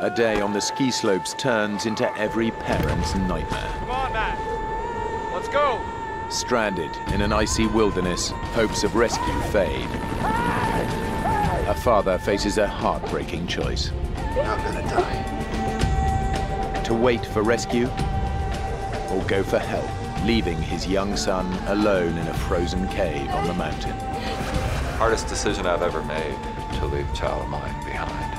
A day on the ski slopes turns into every parent's nightmare. Come on, Matt. Let's go. Stranded in an icy wilderness, hopes of rescue fade. A father faces a heartbreaking choice. Not gonna die. To wait for rescue or go for help, leaving his young son alone in a frozen cave on the mountain. Hardest decision I've ever made to leave a child of mine behind.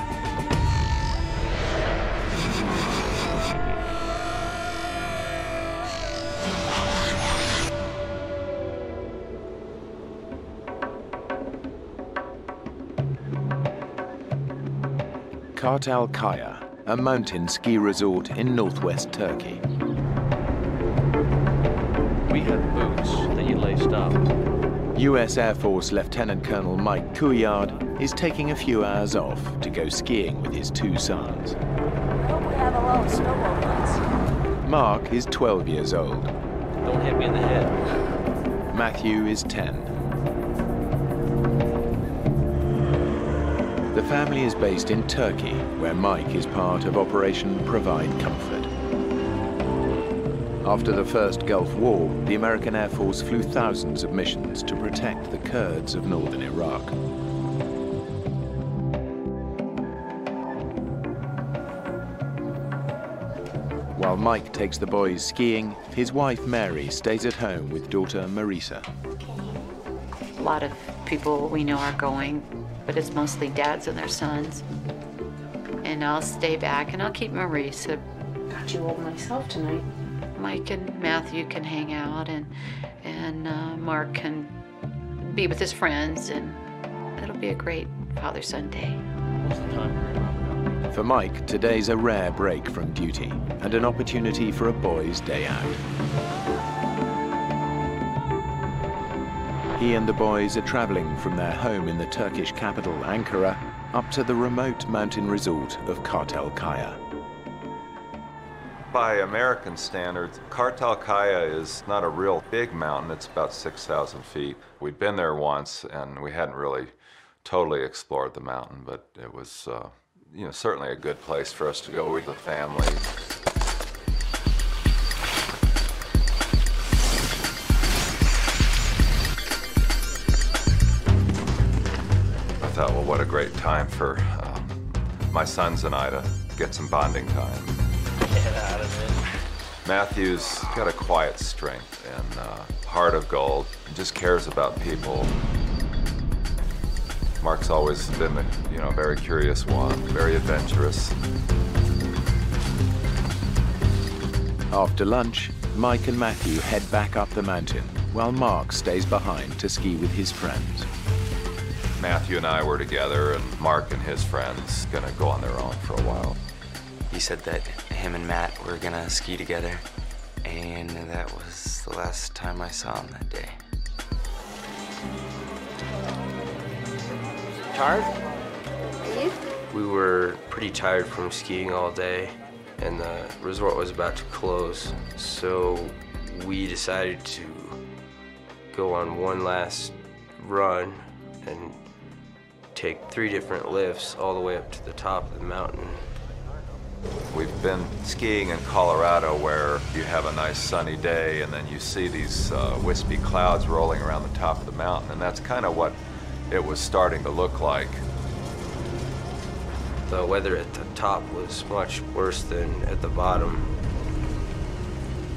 Kartal Kaya, a mountain ski resort in northwest Turkey. We had boots that you laced up. U.S. Air Force Lieutenant Colonel Mike Couillard is taking a few hours off to go skiing with his two sons. Hope we have a load of snowball. Mark is 12 years old. Don't hit me in the head. Matthew is 10. The family is based in Turkey, where Mike is part of Operation Provide Comfort. After the first Gulf War, the American Air Force flew thousands of missions to protect the Kurds of northern Iraq. While Mike takes the boys skiing, his wife Mary stays at home with daughter Marisa. A lot of people we know are going, but it's mostly dads and their sons. And I'll stay back and I'll keep Marisa. Got you all myself tonight. Mike and Matthew can hang out, and and uh, Mark can be with his friends, and it'll be a great father-son day. Most of the time. For Mike, today's a rare break from duty and an opportunity for a boy's day out. He and the boys are traveling from their home in the Turkish capital, Ankara, up to the remote mountain resort of Kartal Kaya. By American standards, Kartal Kaya is not a real big mountain. It's about 6,000 feet. We'd been there once, and we hadn't really totally explored the mountain, but it was, uh, you know, certainly a good place for us to go with the family. I thought, well, what a great time for um, my sons and I to get some bonding time. Get out of it. Matthew's got a quiet strength and uh, heart of gold. He just cares about people. Mark's always been, the, you know, a very curious one, very adventurous. After lunch, Mike and Matthew head back up the mountain, while Mark stays behind to ski with his friends. Matthew and I were together, and Mark and his friends gonna go on their own for a while. He said that him and Matt were gonna ski together, and that was the last time I saw him that day. Tired? Are you? We were pretty tired from skiing all day, and the resort was about to close. So we decided to go on one last run and take three different lifts all the way up to the top of the mountain. We've been skiing in Colorado where you have a nice sunny day and then you see these uh, wispy clouds rolling around the top of the mountain, and that's kind of what it was starting to look like. The weather at the top was much worse than at the bottom.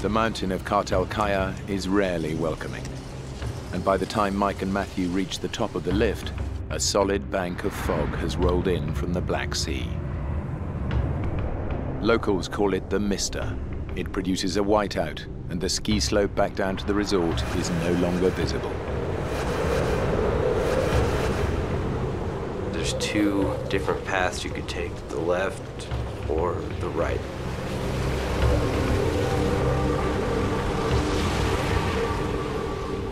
The mountain of Kartal Kaya is rarely welcoming. And by the time Mike and Matthew reach the top of the lift, a solid bank of fog has rolled in from the Black Sea. Locals call it the Mister. It produces a whiteout, and the ski slope back down to the resort is no longer visible. There's two different paths you could take, the left or the right.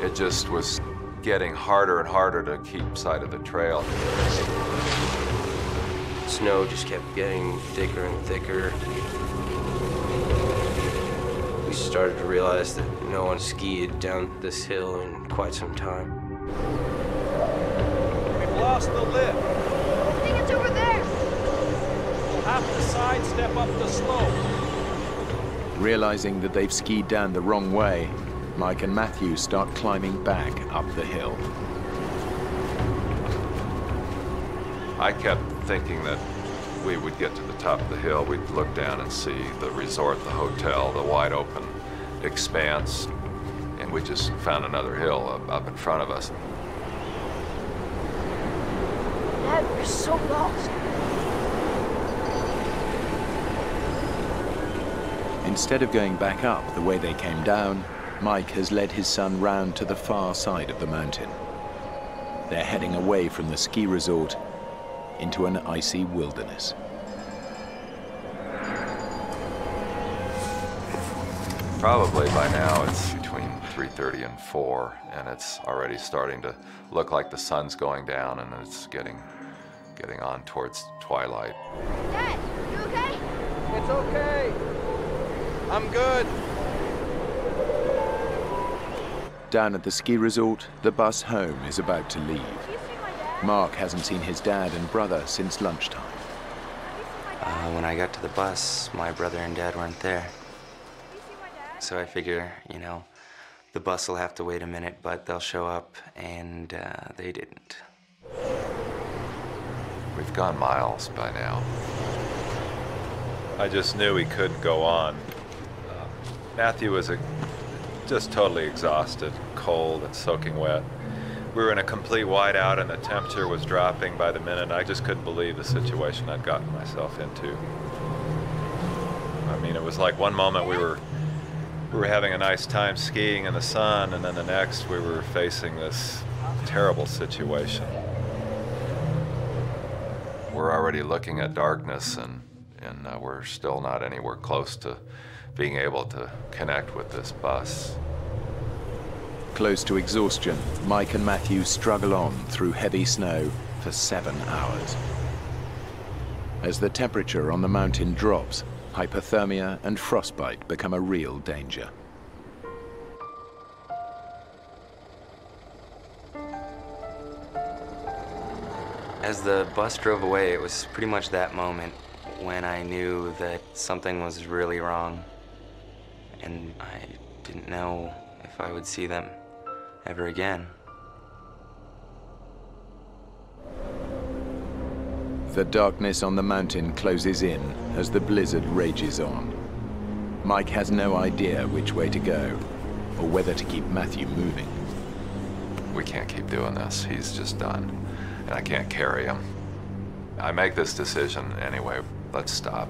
It just was getting harder and harder to keep sight of the trail. Snow just kept getting thicker and thicker. We started to realize that no one skied down this hill in quite some time. We've lost the lift. I think it's over there. We'll have to sidestep up the slope. Realizing that they've skied down the wrong way, Mike and Matthew start climbing back up the hill. I kept thinking that we would get to the top of the hill, we'd look down and see the resort, the hotel, the wide open expanse, and we just found another hill up, up in front of us. Dad, we're so lost. Instead of going back up the way they came down, Mike has led his son round to the far side of the mountain. They're heading away from the ski resort into an icy wilderness. Probably by now it's between 3.30 and 4, and it's already starting to look like the sun's going down and it's getting, getting on towards twilight. Dad, you okay? It's okay. I'm good. Down at the ski resort, the bus home is about to leave. Mark hasn't seen his dad and brother since lunchtime. Uh, when I got to the bus, my brother and dad weren't there. So I figure, you know, the bus will have to wait a minute, but they'll show up, and uh, they didn't. We've gone miles by now. I just knew we couldn't go on. Uh, Matthew was a, just totally exhausted, cold and soaking wet. We were in a complete whiteout and the temperature was dropping by the minute. I just couldn't believe the situation I'd gotten myself into. I mean, it was like one moment we were we were having a nice time skiing in the sun, and then the next we were facing this terrible situation. We're already looking at darkness, and, and uh, we're still not anywhere close to being able to connect with this bus. Close to exhaustion, Mike and Matthew struggle on through heavy snow for seven hours. As the temperature on the mountain drops, hypothermia and frostbite become a real danger. As the bus drove away, it was pretty much that moment when I knew that something was really wrong. And I didn't know if I would see them ever again. The darkness on the mountain closes in as the blizzard rages on. Mike has no idea which way to go or whether to keep Matthew moving. We can't keep doing this. He's just done. And I can't carry him. I make this decision anyway. Let's stop.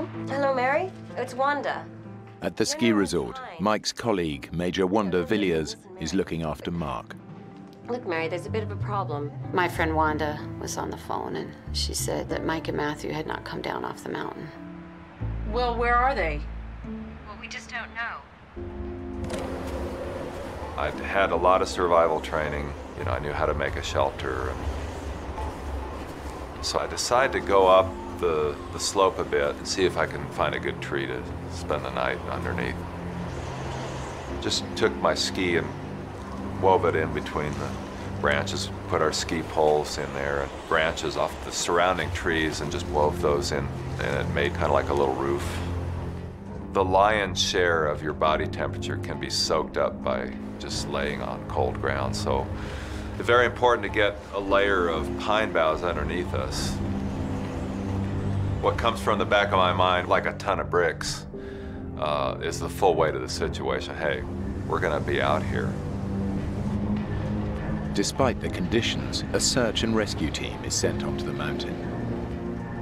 Hello? Hello, Mary. It's Wanda. At the ski resort, Mike's colleague, Major Wanda Villiers, is looking after Mark. Look, Mary, there's a bit of a problem. My friend Wanda was on the phone, and she said that Mike and Matthew had not come down off the mountain. Well, where are they? Well, we just don't know. I'd had a lot of survival training. You know, I knew how to make a shelter. So I decided to go up the, the slope a bit and see if I can find a good tree to spend the night underneath. Just took my ski and wove it in between the branches, put our ski poles in there and branches off the surrounding trees and just wove those in and it made kind of like a little roof. The lion's share of your body temperature can be soaked up by just laying on cold ground. So it's very important to get a layer of pine boughs underneath us. What comes from the back of my mind, like a ton of bricks, uh, is the full weight of the situation. Hey, we're gonna be out here. Despite the conditions, a search and rescue team is sent onto the mountain.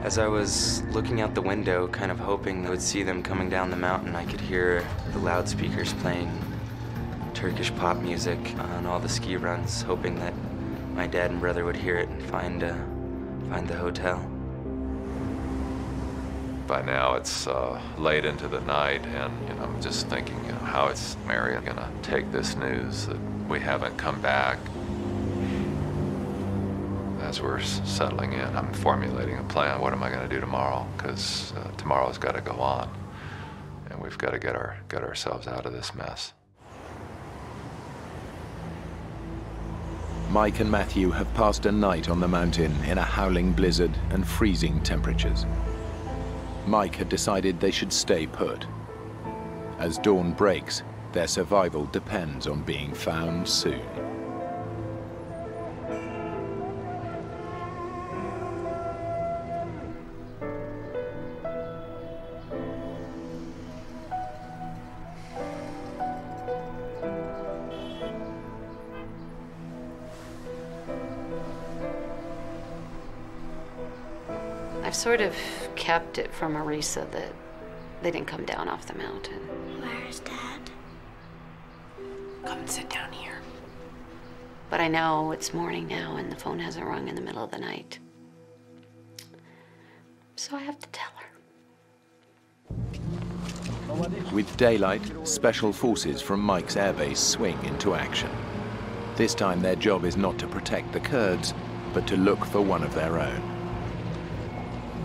As I was looking out the window, kind of hoping I would see them coming down the mountain, I could hear the loudspeakers playing Turkish pop music on all the ski runs, hoping that my dad and brother would hear it and find, uh, find the hotel. By now it's uh, late into the night, and you know, I'm just thinking, you know, how is Marion gonna take this news that we haven't come back? As we're settling in, I'm formulating a plan. What am I gonna do tomorrow? Because uh, tomorrow's got to go on, and we've got to get our get ourselves out of this mess. Mike and Matthew have passed a night on the mountain in a howling blizzard and freezing temperatures. Mike had decided they should stay put. As dawn breaks, their survival depends on being found soon. Kept it from Marisa that they didn't come down off the mountain. Where's Dad? Come and sit down here. But I know it's morning now and the phone hasn't rung in the middle of the night. So I have to tell her. With daylight, special forces from Mike's airbase swing into action. This time their job is not to protect the Kurds, but to look for one of their own.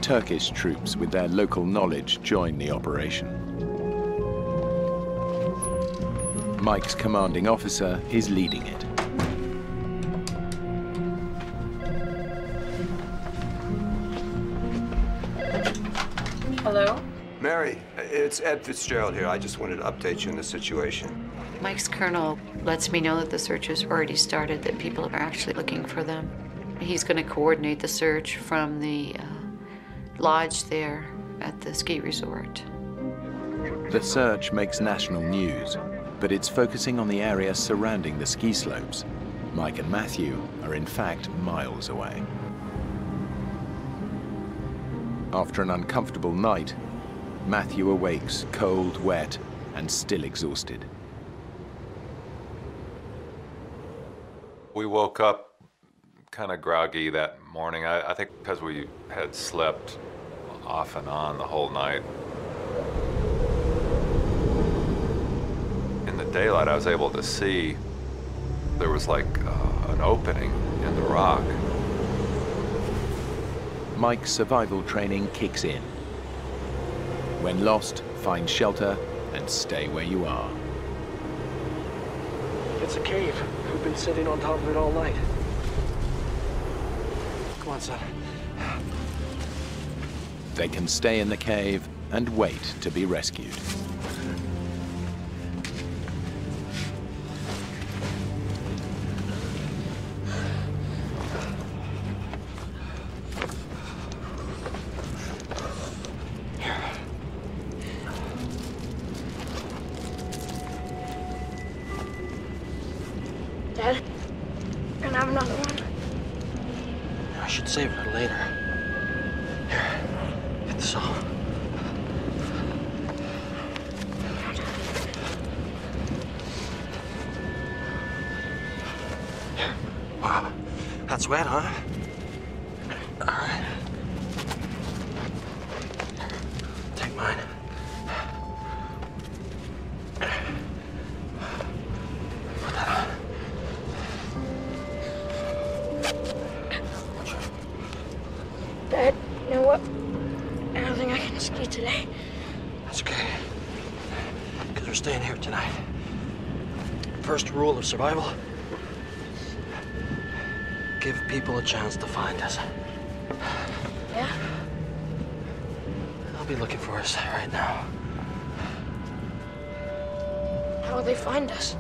Turkish troops with their local knowledge join the operation. Mike's commanding officer is leading it. Hello? Mary, it's Ed Fitzgerald here. I just wanted to update you on the situation. Mike's colonel lets me know that the search has already started, that people are actually looking for them. He's going to coordinate the search from the uh, lodge there at the ski resort. The search makes national news, but it's focusing on the area surrounding the ski slopes. Mike and Matthew are in fact miles away. After an uncomfortable night, Matthew awakes cold, wet, and still exhausted. We woke up kind of groggy that morning. I, I think because we had slept off and on the whole night. In the daylight, I was able to see there was like uh, an opening in the rock. Mike's survival training kicks in. When lost, find shelter and stay where you are. It's a cave. We've been sitting on top of it all night. Come on, son. They can stay in the cave and wait to be rescued. Survival give people a chance to find us. Yeah? They'll be looking for us right now. How will they find us?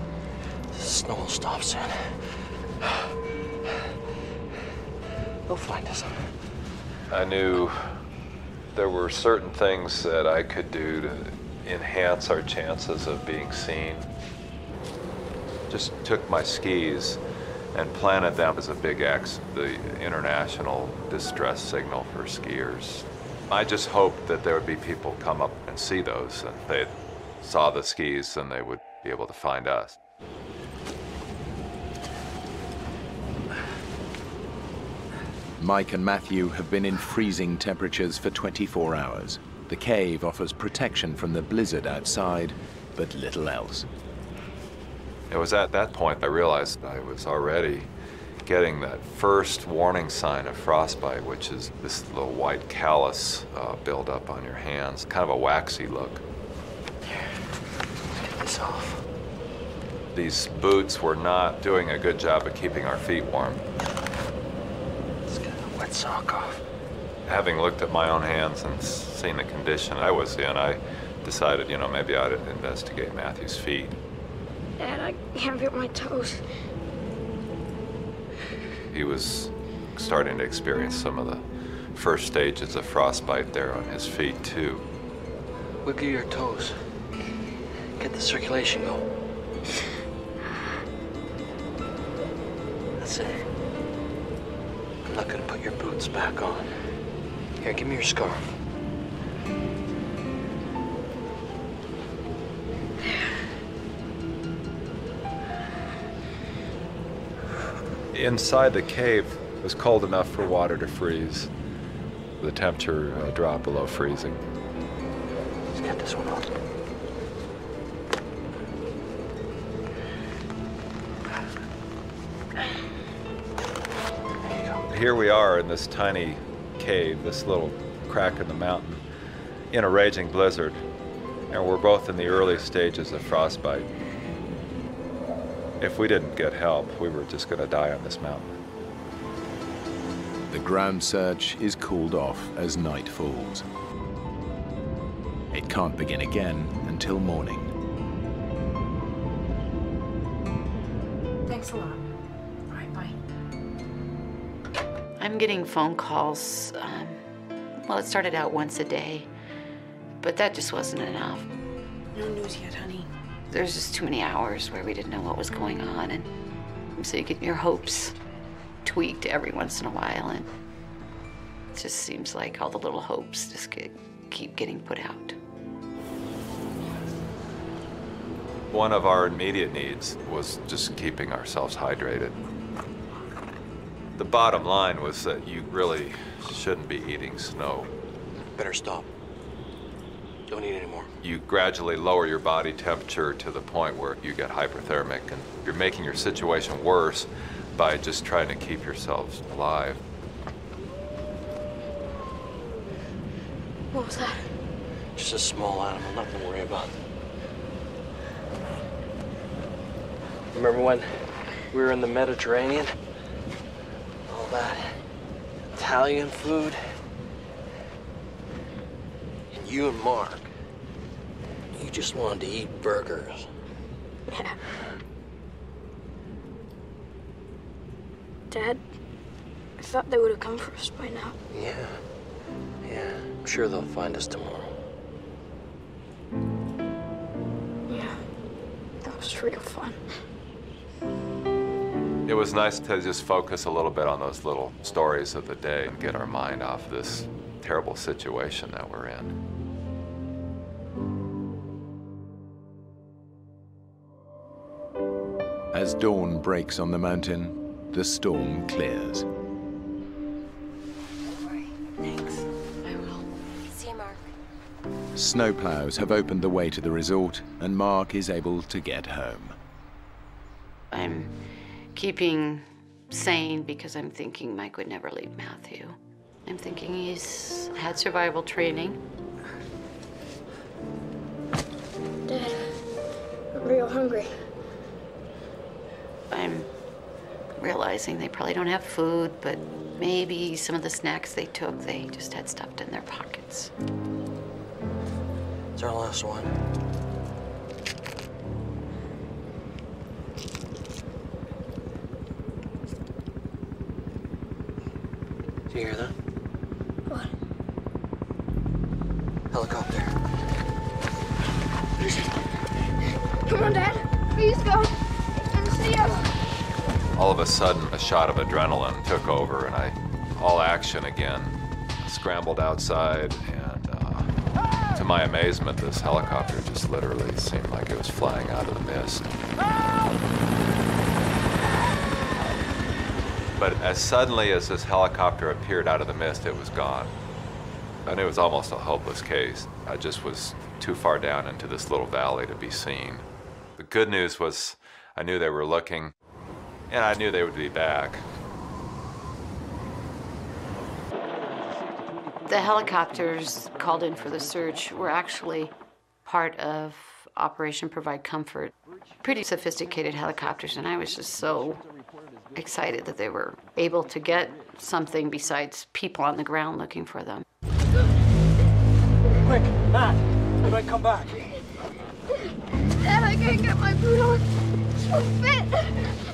The snow will stop soon. They'll find us. I knew there were certain things that I could do to enhance our chances of being seen. Just took my skis and planted them as a big X, the international distress signal for skiers. I just hoped that there would be people come up and see those, and they saw the skis and they would be able to find us. Mike and Matthew have been in freezing temperatures for 24 hours. The cave offers protection from the blizzard outside, but little else. It was at that point I realized I was already getting that first warning sign of frostbite, which is this little white callus uh, buildup on your hands, kind of a waxy look. Get this off. These boots were not doing a good job of keeping our feet warm. Let's get a wet sock off. Having looked at my own hands and seen the condition I was in, I decided, you know, maybe I'd investigate Matthew's feet. Dad, I can't feel my toes. He was starting to experience some of the first stages of frostbite there on his feet, too. Wiggle your toes. Get the circulation going. That's it. I'm not gonna put your boots back on. Here, give me your scarf. Inside the cave was cold enough for water to freeze. The temperature uh, dropped below freezing. Let's get this one on. Here we are in this tiny cave, this little crack in the mountain, in a raging blizzard, and we're both in the early stages of frostbite. If we didn't get help, we were just going to die on this mountain. The ground search is cooled off as night falls. It can't begin again until morning. Thanks a lot. All right, bye. I'm getting phone calls. Um, well, it started out once a day, but that just wasn't enough. No news yet, honey. There's just too many hours where we didn't know what was going on, and so you get your hopes tweaked every once in a while, and it just seems like all the little hopes just get, keep getting put out. One of our immediate needs was just keeping ourselves hydrated. The bottom line was that you really shouldn't be eating snow. Better stop. Don't eat anymore. You gradually lower your body temperature to the point where you get hyperthermic, and you're making your situation worse by just trying to keep yourselves alive. What was that? Just a small animal, nothing to worry about. Remember when we were in the Mediterranean? All that Italian food? And you and Mark, you just wanted to eat burgers. Yeah. Dad, I thought they would have come for us by now. Yeah. Yeah. I'm sure they'll find us tomorrow. Yeah. That was real fun. It was nice to just focus a little bit on those little stories of the day and get our mind off this terrible situation that we're in. As dawn breaks on the mountain, the storm clears. Thanks. I will. See you, Mark. Snowplows have opened the way to the resort, and Mark is able to get home. I'm keeping sane because I'm thinking Mike would never leave Matthew. I'm thinking he's had survival training. Dad, I'm real hungry. I'm realizing they probably don't have food, but maybe some of the snacks they took, they just had stuffed in their pockets. It's our last one. Do you hear that? A shot of adrenaline took over, and I, all action again, scrambled outside, and uh, to my amazement, this helicopter just literally seemed like it was flying out of the mist. But as suddenly as this helicopter appeared out of the mist, it was gone. And it was almost a hopeless case. I just was too far down into this little valley to be seen. The good news was I knew they were looking, and I knew they would be back. The helicopters called in for the search were actually part of Operation Provide Comfort. pretty sophisticated helicopters, and I was just so excited that they were able to get something besides people on the ground looking for them. Quick, Matt, we might come back. Dad, I can't get my boot on. It won't fit.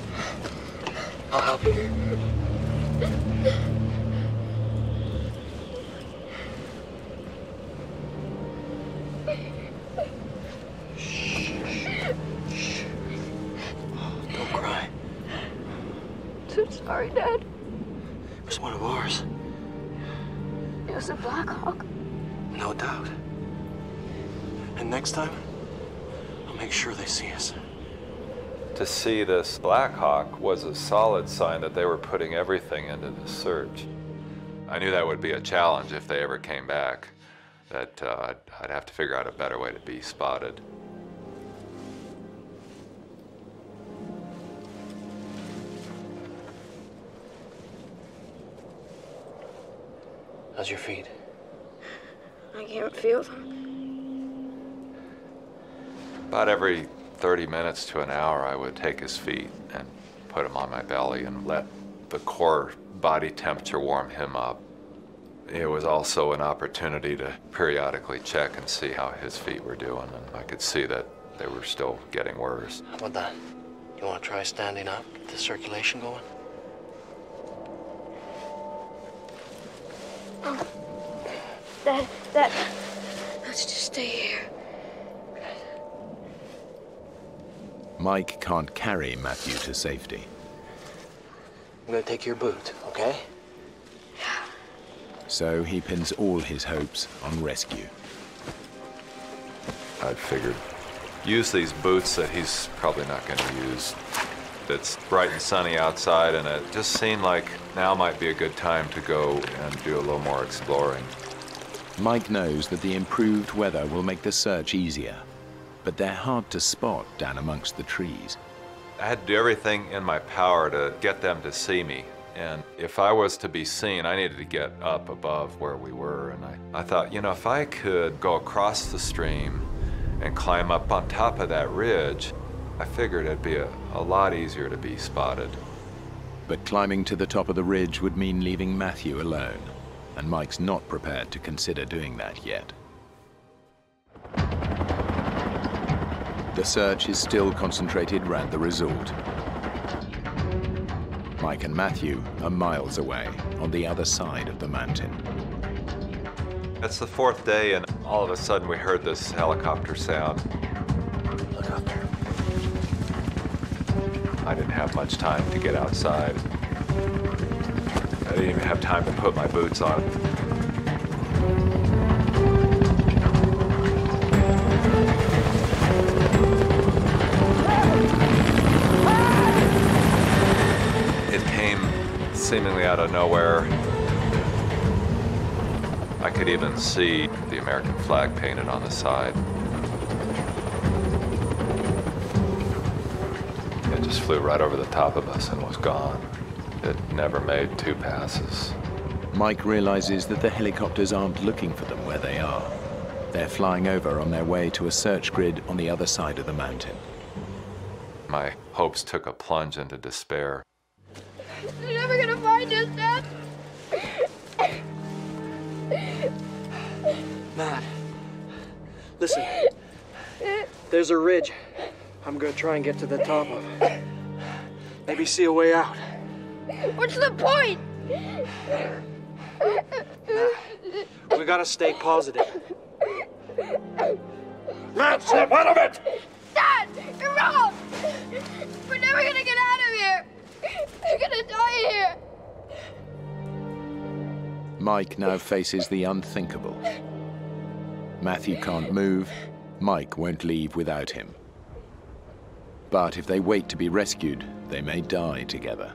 Next time, I'll make sure they see us. To see this Black Hawk was a solid sign that they were putting everything into the search. I knew that would be a challenge if they ever came back, that uh, I'd, I'd have to figure out a better way to be spotted. How's your feet? I can't feel them. About every 30 minutes to an hour, I would take his feet and put him on my belly and let the core body temperature warm him up. It was also an opportunity to periodically check and see how his feet were doing, and I could see that they were still getting worse. How about that? You want to try standing up, get the circulation going? Oh, Dad, that, Let's just stay here. Mike can't carry Matthew to safety. I'm gonna take your boot, okay? So he pins all his hopes on rescue. I figured use these boots that he's probably not going to use. It's bright and sunny outside, and it just seemed like now might be a good time to go and do a little more exploring. Mike knows that the improved weather will make the search easier, but they're hard to spot down amongst the trees. I had to do everything in my power to get them to see me. And if I was to be seen, I needed to get up above where we were. And I, I thought, you know, if I could go across the stream and climb up on top of that ridge, I figured it'd be a, a lot easier to be spotted. But climbing to the top of the ridge would mean leaving Matthew alone, and Mike's not prepared to consider doing that yet. The search is still concentrated around the resort. Mike and Matthew are miles away on the other side of the mountain. It's the fourth day, and all of a sudden we heard this helicopter sound. Look out there. I didn't have much time to get outside. I didn't even have time to put my boots on. Seemingly out of nowhere. I could even see the American flag painted on the side. It just flew right over the top of us and was gone. It never made two passes. Mike realizes that the helicopters aren't looking for them where they are. They're flying over on their way to a search grid on the other side of the mountain. My hopes took a plunge into despair. They're never gonna find us, Dad. Matt, listen. There's a ridge. I'm gonna try and get to the top of. Maybe see a way out. What's the point? We gotta stay positive. Matt, snap out of it! Dad, you're wrong! We're never gonna get out of here! We're gonna die here! Mike now faces the unthinkable. Matthew can't move, Mike won't leave without him. But if they wait to be rescued, they may die together.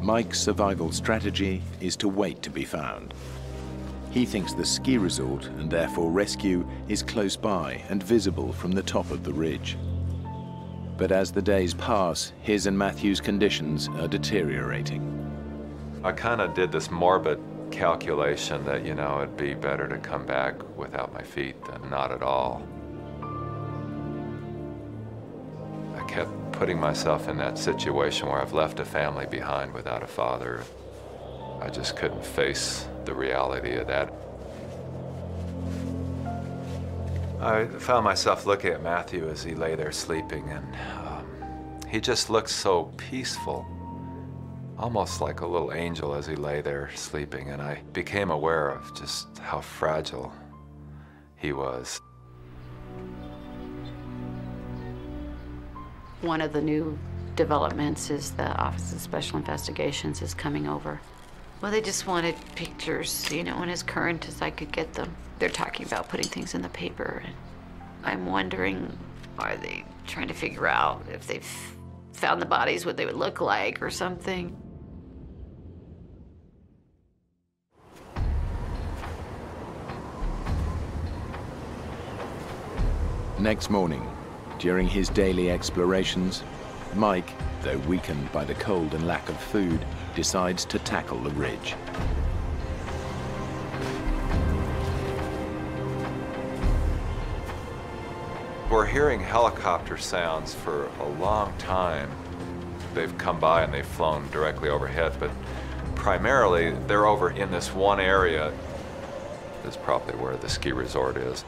Mike's survival strategy is to wait to be found. He thinks the ski resort, and therefore rescue, is close by and visible from the top of the ridge. But as the days pass, his and Matthew's conditions are deteriorating. I kind of did this morbid calculation that, you know, it'd be better to come back without my feet than not at all. I kept putting myself in that situation where I've left a family behind without a father. I just couldn't face the reality of that. I found myself looking at Matthew as he lay there sleeping, and um, he just looked so peaceful, almost like a little angel as he lay there sleeping, and I became aware of just how fragile he was. One of the new developments is the Office of Special Investigations is coming over. Well, they just wanted pictures, you know, and as current as I could get them. They're talking about putting things in the paper, and I'm wondering, are they trying to figure out if they've found the bodies, what they would look like or something? Next morning, during his daily explorations, Mike, though weakened by the cold and lack of food, decides to tackle the ridge. We're hearing helicopter sounds for a long time. They've come by and they've flown directly overhead, but primarily they're over in this one area. This is probably where the ski resort is.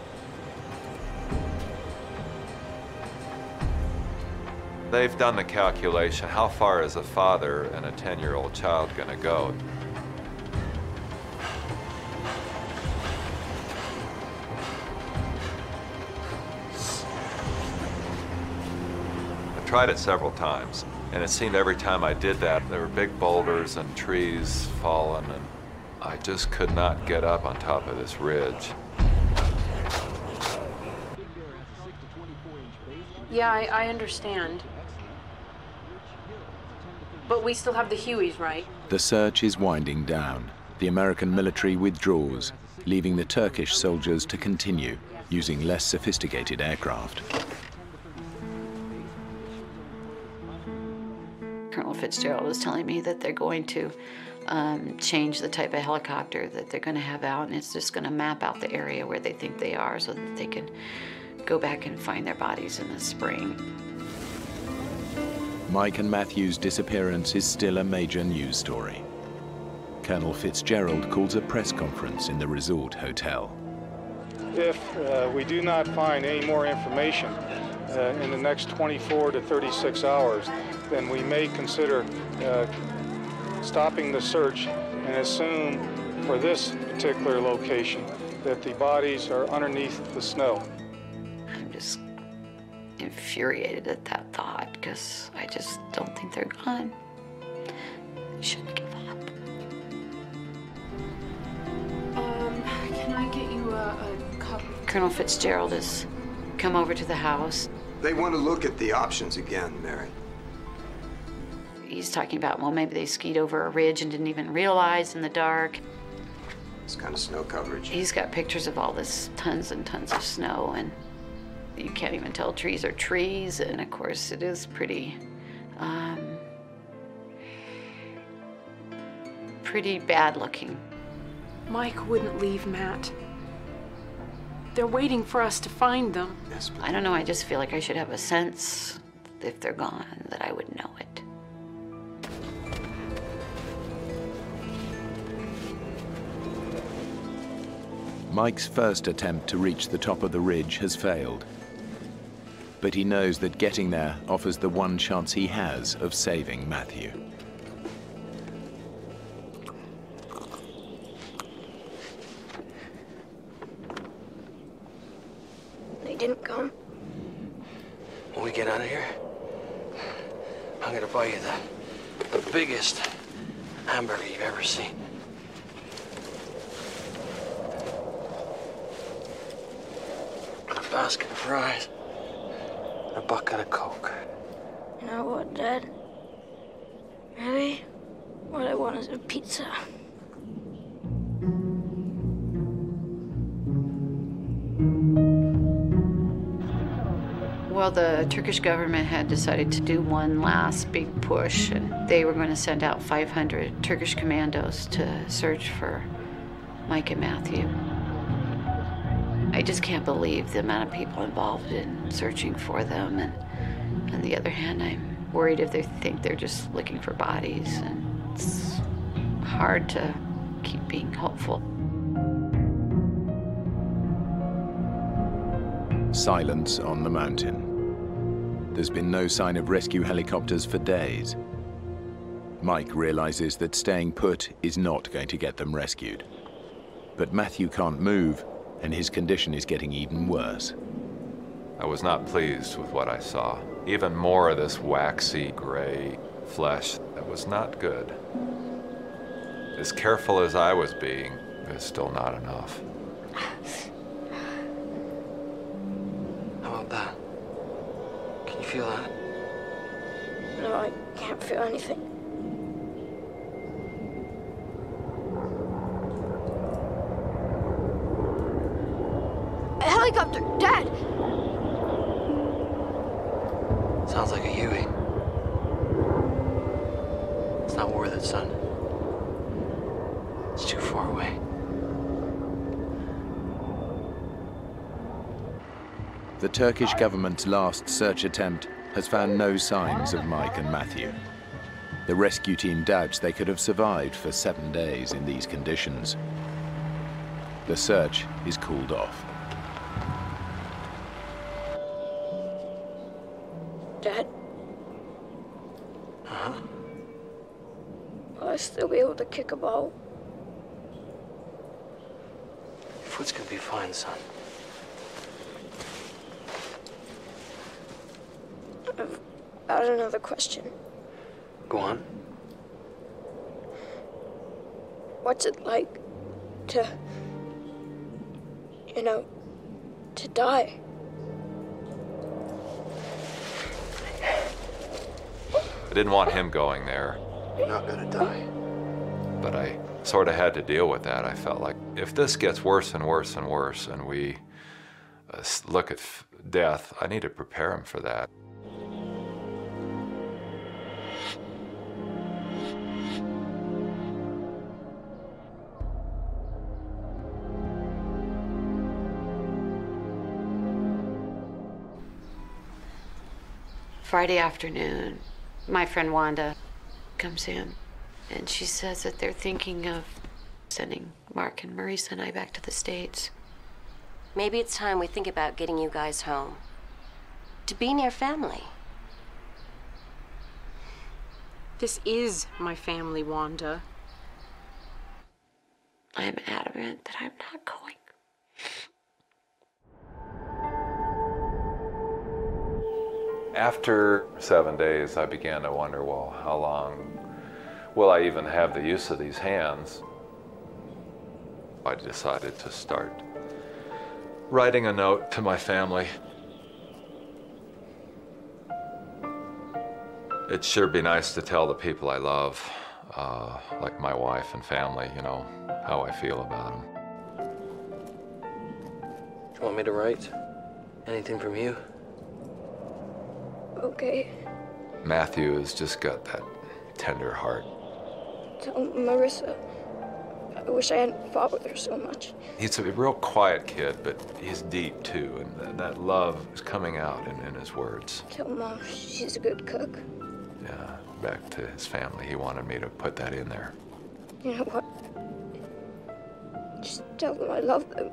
They've done the calculation. How far is a father and a 10-year-old child going to go? I tried it several times, and it seemed every time I did that, there were big boulders and trees falling, and I just could not get up on top of this ridge. Yeah, I, I understand. But we still have the Hueys, right? The search is winding down. The American military withdraws, leaving the Turkish soldiers to continue, using less sophisticated aircraft. Colonel Fitzgerald was telling me that they're going to um, change the type of helicopter that they're going to have out, and it's just going to map out the area where they think they are so that they can go back and find their bodies in the spring. Mike and Matthew's disappearance is still a major news story. Colonel Fitzgerald calls a press conference in the resort hotel. If uh, we do not find any more information uh, in the next 24 to 36 hours, then we may consider uh, stopping the search and assume for this particular location that the bodies are underneath the snow. I'm just infuriated at that thought because I just don't think they're gone. I shouldn't give up. Um, can I get you a, a cup? Colonel Fitzgerald has come over to the house. They want to look at the options again, Mary. He's talking about, well, maybe they skied over a ridge and didn't even realize in the dark. This kind of snow coverage. He's got pictures of all this tons and tons of snow, and you can't even tell trees are trees. And of course, it is pretty, um, pretty bad looking. Mike wouldn't leave Matt. They're waiting for us to find them. Yes, I don't know, I just feel like I should have a sense if they're gone that I would know it. Mike's first attempt to reach the top of the ridge has failed. But he knows that getting there offers the one chance he has of saving Matthew. Turkish government had decided to do one last big push, and they were going to send out 500 Turkish commandos to search for Mike and Matthew. I just can't believe the amount of people involved in searching for them, and on the other hand, I'm worried if they think they're just looking for bodies, and it's hard to keep being hopeful. Silence on the mountain. There's been no sign of rescue helicopters for days. Mike realizes that staying put is not going to get them rescued. But Matthew can't move, and his condition is getting even worse. I was not pleased with what I saw. Even more of this waxy gray flesh that was not good. As careful as I was being, it was still not enough. How about that? Can you feel that? No, I can't feel anything. A helicopter! Dad! Sounds like a Huey. It's not worth it, son. It's too far away. The Turkish government's last search attempt has found no signs of Mike and Matthew. The rescue team doubts they could have survived for seven days in these conditions. The search is cooled off. Dad? Uh-huh. Will I still be able to kick a ball? Your foot's gonna be fine, son. I've got another question. Go on. What's it like to, you know, to die? I didn't want him going there, You're not gonna die. but I sort of had to deal with that. I felt like if this gets worse and worse and worse, and we uh, look at death, I need to prepare him for that. Friday afternoon, my friend Wanda comes in and she says that they're thinking of sending Mark and Marisa and I back to the States. Maybe it's time we think about getting you guys home. To be near family. This is my family, Wanda. I'm adamant that I'm not going. After seven days, I began to wonder well, how long will I even have the use of these hands? I decided to start writing a note to my family. It'd sure be nice to tell the people I love, uh, like my wife and family, you know, how I feel about them. You want me to write? Anything from you? Okay. Matthew has just got that tender heart. Tell Marissa. I wish I hadn't fought with her so much. He's a real quiet kid, but he's deep too, and th- that love is coming out in, in his words. Tell Mom she's a good cook. Yeah, back to his family. He wanted me to put that in there. You know what? Just tell them I love them.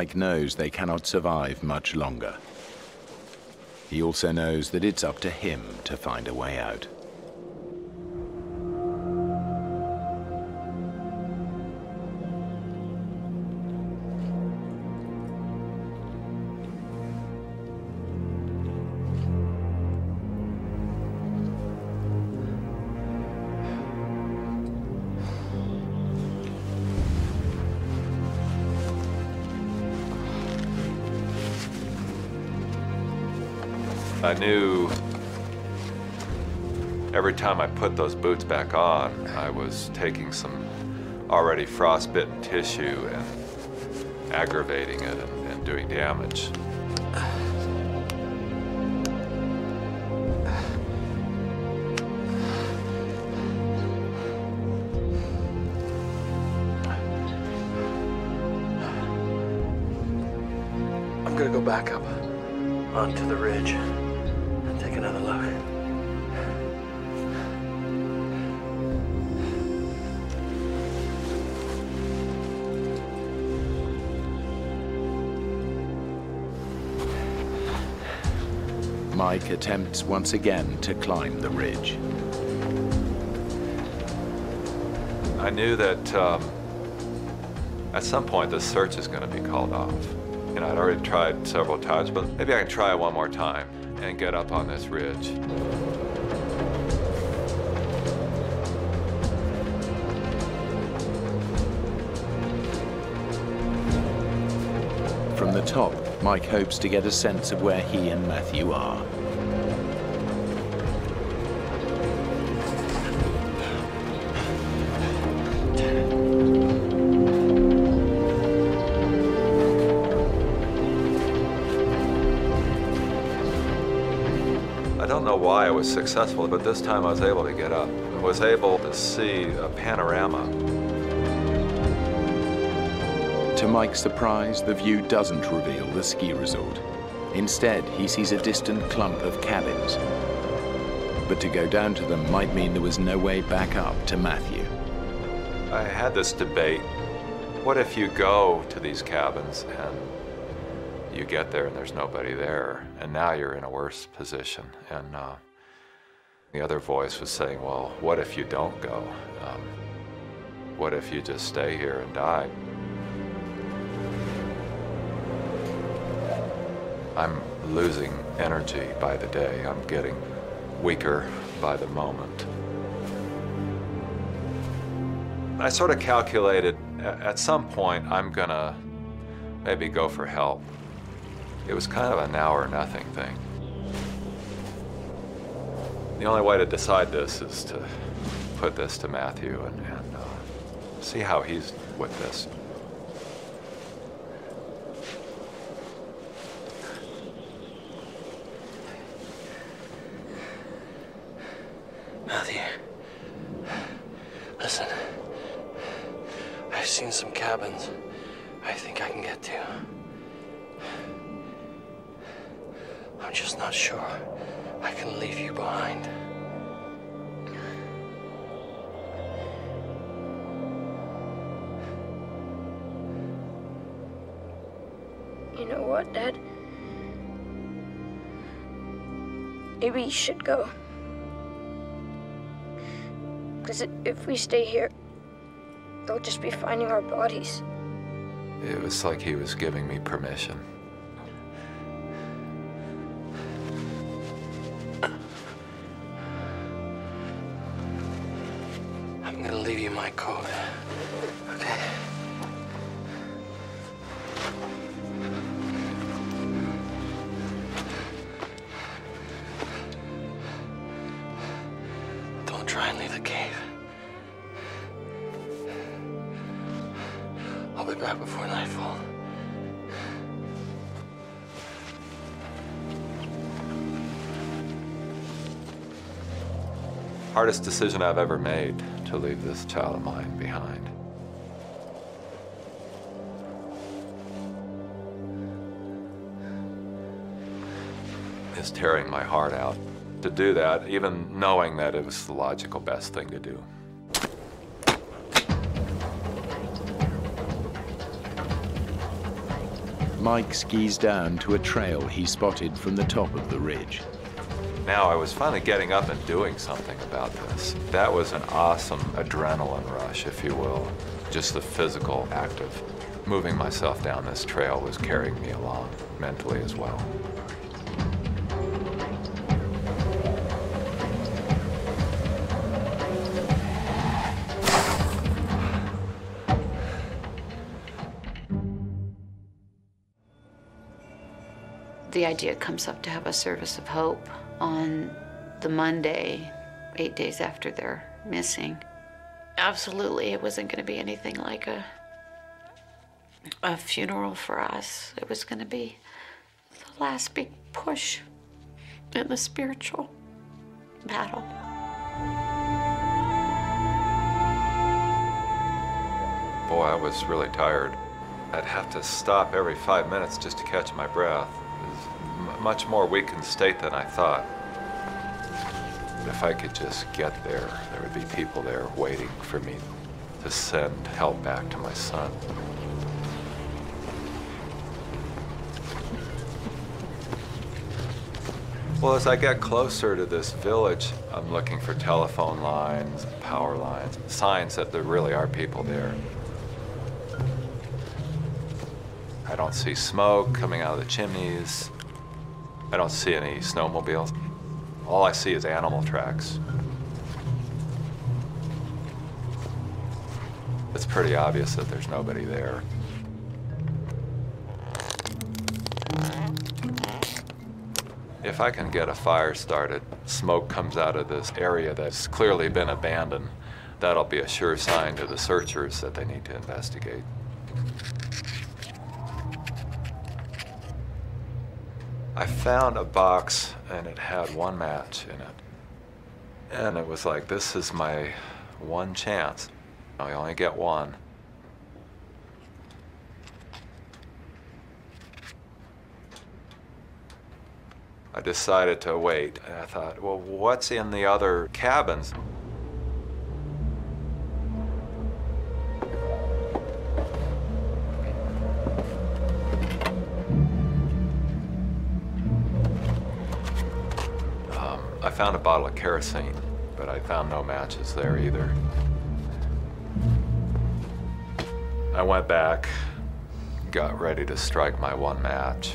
Mike knows they cannot survive much longer. He also knows that it's up to him to find a way out. I knew every time I put those boots back on, I was taking some already frostbitten tissue and aggravating it and, and doing damage. I'm gonna go back up onto the ridge Attempts once again to climb the ridge. I knew that um, at some point the search is going to be called off. You know, I'd already tried several times, but maybe I can try one more time and get up on this ridge. From the top, Mike hopes to get a sense of where he and Matthew are. Was successful, but this time I was able to get up. I was able to see a panorama. To Mike's surprise, the view doesn't reveal the ski resort. Instead, he sees a distant clump of cabins. But to go down to them might mean there was no way back up to Matthew. I had this debate. What if you go to these cabins and you get there and there's nobody there, and now you're in a worse position? And uh, the other voice was saying, well, what if you don't go? Um, what if you just stay here and die? I'm losing energy by the day. I'm getting weaker by the moment. I sort of calculated at some point I'm gonna maybe go for help. It was kind of a now or nothing thing. The only way to decide this is to put this to Matthew and, and uh, see how he's with this. Maybe you should go. Because if we stay here, they'll just be finding our bodies. It was like he was giving me permission. Hardest decision I've ever made to leave this child of mine behind. It's tearing my heart out to do that, even knowing that it was the logical best thing to do. Mike skis down to a trail he spotted from the top of the ridge. Now I was finally getting up and doing something about this. That was an awesome adrenaline rush, if you will. Just the physical act of moving myself down this trail was carrying me along mentally as well. the idea comes up to have a service of hope on the Monday, eight days after they're missing. Absolutely, it wasn't going to be anything like a a funeral for us. It was going to be the last big push in the spiritual battle. Boy, I was really tired. I'd have to stop every five minutes just to catch my breath. Much more weakened state than I thought. But if I could just get there, there would be people there waiting for me to send help back to my son. Well, as I get closer to this village, I'm looking for telephone lines, power lines, signs that there really are people there. I don't see smoke coming out of the chimneys. I don't see any snowmobiles. All I see is animal tracks. It's pretty obvious that there's nobody there. If I can get a fire started, smoke comes out of this area that's clearly been abandoned, that'll be a sure sign to the searchers that they need to investigate. I found a box and it had one match in it. And it was like, this is my one chance. I only get one. I decided to wait. I thought, well, what's in the other cabins? Found a bottle of kerosene, but I found no matches there either. I went back, got ready to strike my one match.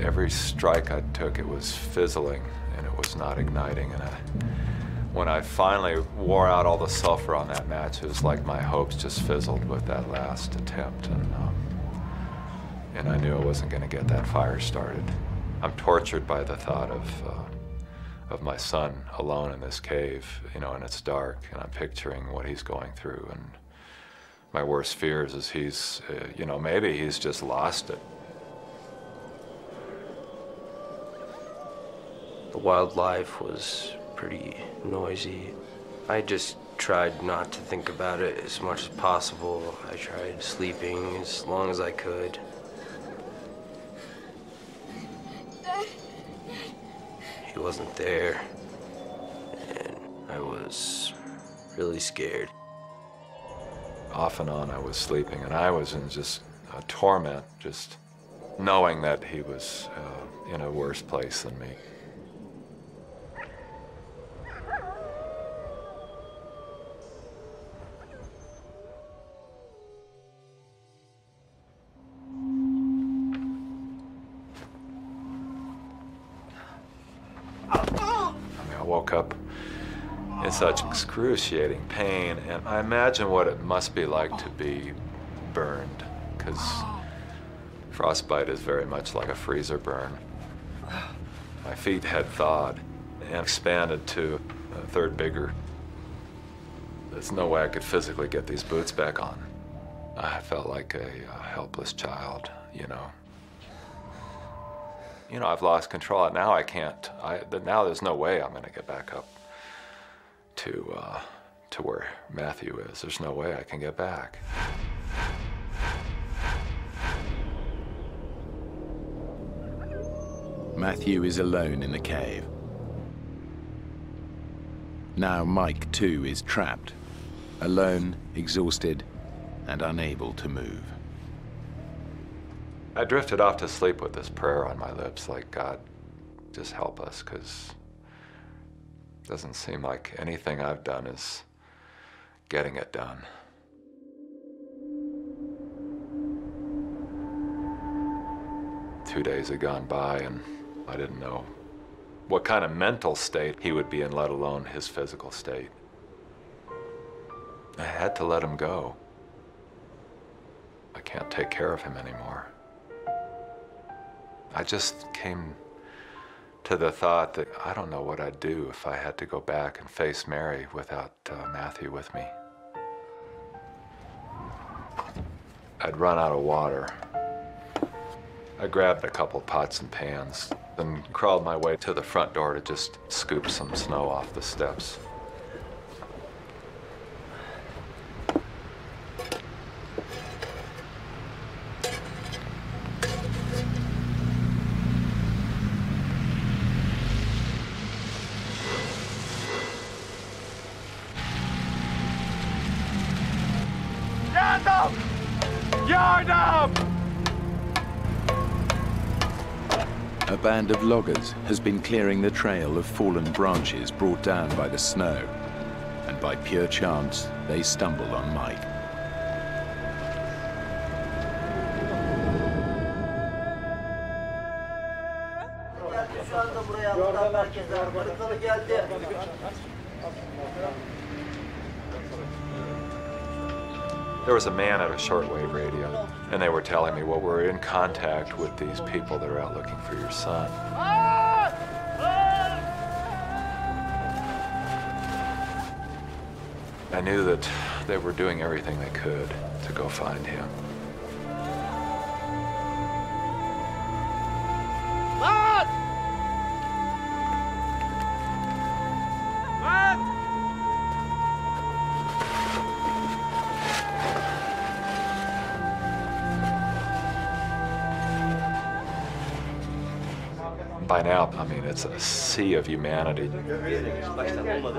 Every strike I took, it was fizzling and it was not igniting. And I, when I finally wore out all the sulfur on that match, it was like my hopes just fizzled with that last attempt. And, um, and I knew I wasn't going to get that fire started. I'm tortured by the thought of, uh, of my son alone in this cave, you know, and it's dark, and I'm picturing what he's going through. And my worst fears is he's, uh, you know, maybe he's just lost it. The wildlife was pretty noisy. I just tried not to think about it as much as possible. I tried sleeping as long as I could. Wasn't there, and I was really scared. Off and on, I was sleeping, and I was in just a torment, just knowing that he was uh, in a worse place than me. Such excruciating pain, and I imagine what it must be like to be burned, because frostbite is very much like a freezer burn. My feet had thawed and expanded to a third bigger. There's no way I could physically get these boots back on. I felt like a, uh helpless child, you know. You know, I've lost control. Now I can't. I now there's no way I'm going to get back up to uh, to where Matthew is. There's no way I can get back. Matthew is alone in the cave. Now Mike too is trapped, alone, exhausted, and unable to move. I drifted off to sleep with this prayer on my lips, like God, just help us, because doesn't seem like anything I've done is getting it done. Two days had gone by, and I didn't know what kind of mental state he would be in, let alone his physical state. I had to let him go. I can't take care of him anymore. I just came to the thought that I don't know what I'd do if I had to go back and face Mary without uh, Matthew with me. I'd run out of water. I grabbed a couple pots and pans, then crawled my way to the front door to just scoop some snow off the steps. Band of loggers has been clearing the trail of fallen branches brought down by the snow. And by pure chance, they stumble on Mike. There was a man at a shortwave radio, and they were telling me, well, we're in contact with these people that are out looking for your son. I knew that they were doing everything they could to go find him. I mean, it's a sea of humanity.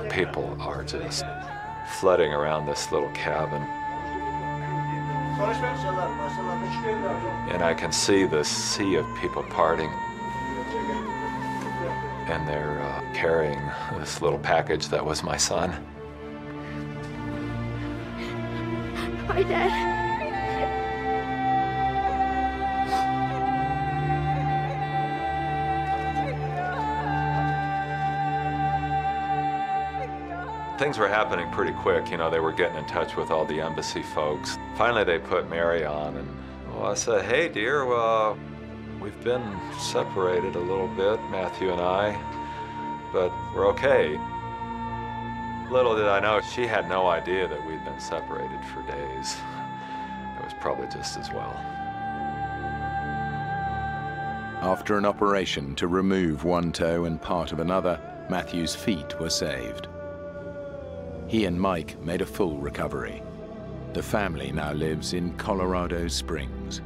People are just flooding around this little cabin. And I can see the sea of people parting. And they're uh, carrying this little package that was my son. Hi, Dad. Things were happening pretty quick. You know, they were getting in touch with all the embassy folks. Finally, they put Mary on, and well, I said, "Hey, dear, well, we've been separated a little bit, Matthew and I, but we're okay." Little did I know, she had no idea that we'd been separated for days. It was probably just as well. After an operation to remove one toe and part of another, Matthew's feet were saved. He and Mike made a full recovery. The family now lives in Colorado Springs.